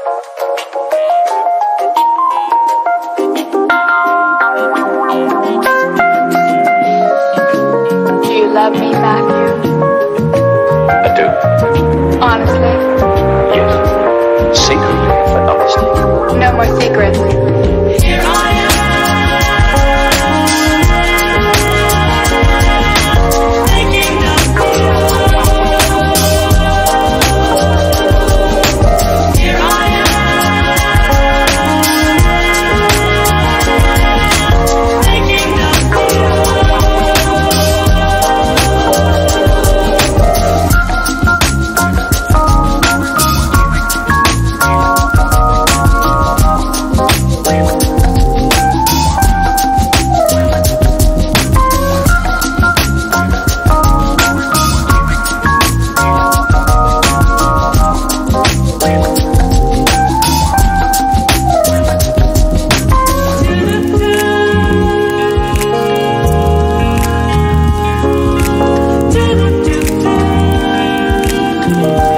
Do you love me, Matthew? I do. Honestly? Yes. Secretly, not mistaken. No more secrets. You